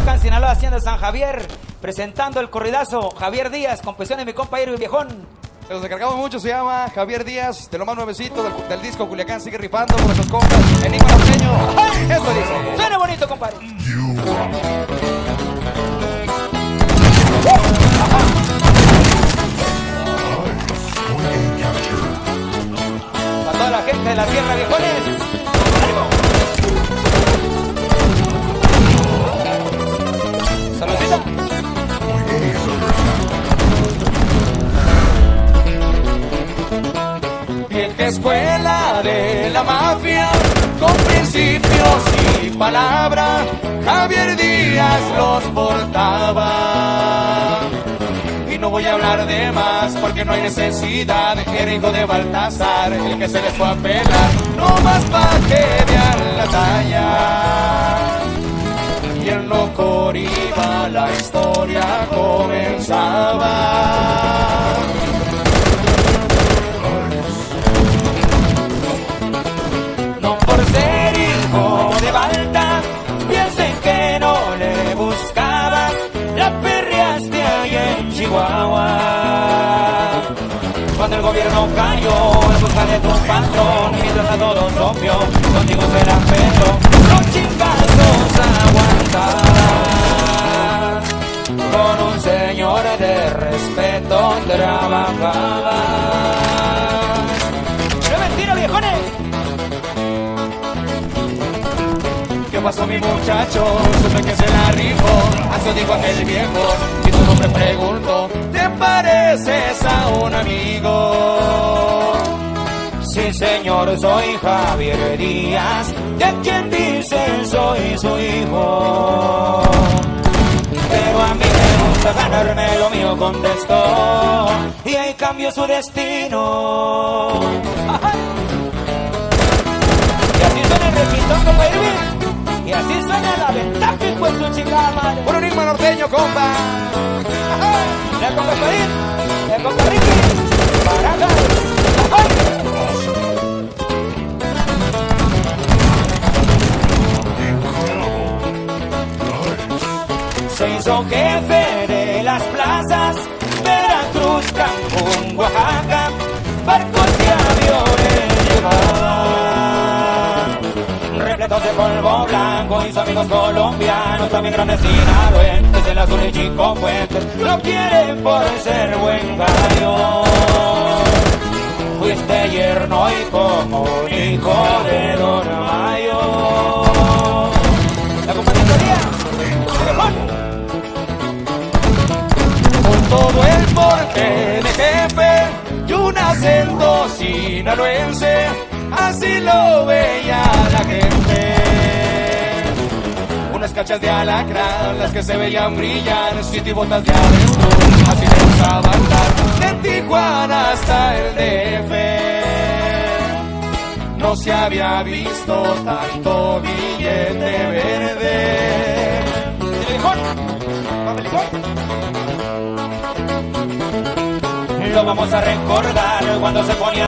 Culiacán, Sinaloa, Hacienda San Javier, presentando el corridazo Javier Díaz, composición de mi compa Irving Viejón. Se los encargamos mucho, se llama Javier Díaz, de lo más nuevecito del, del disco Culiacán sigue rifando con nuestros compas, Enigma Norteño. Esto dice. Suena bonito, compadre. Para toda la gente de la Sierra Viejones. Escuela de la mafia, con principios y palabra, Javier Díaz los portaba. Y no voy a hablar de más porque no hay necesidad. Era hijo de Baltasar, el que se les fue a pelar, no más pa' que vean la talla. Y en lo iba la historia comenzaba. El gobierno cayó en busca de tu patrón, mientras a todos obvio, contigo será Pedro, los chingazos aguantabas. Con un señor de respeto trabajabas. ¡No mentira, viejones! ¿Qué pasó mi muchacho? Supe que se la rifó, así dijo aquel viejo Y tu nombre pregunto, Señor, soy Javier Díaz, de quien dicen soy su hijo. Pero a mí me gusta ganarme lo mío, contestó, y ahí cambió su destino. Y así suena el requintón, compa Irving, y así suena la ventaja, pues su chingada madre. Un enigma norteño, compa. Se hizo jefe de las plazas, Veracruz, Cancún, Oaxaca, barcos y aviones llevaban. Repletos de polvo blanco y sus amigos colombianos, también grandes sinaloenses, el azul y chico fuentes, lo quieren por ser buen gallo. Fuiste yerno y como hijo de Don porte de jefe y un acento sinaloense, así lo veía la gente. Unas cachas de alacrán, las que se veían brillar, y botas de avestruz, así le gustaba andar, de Tijuana hasta el DF. No se había visto tanto billete verde. Lo vamos a recordar cuando se ponía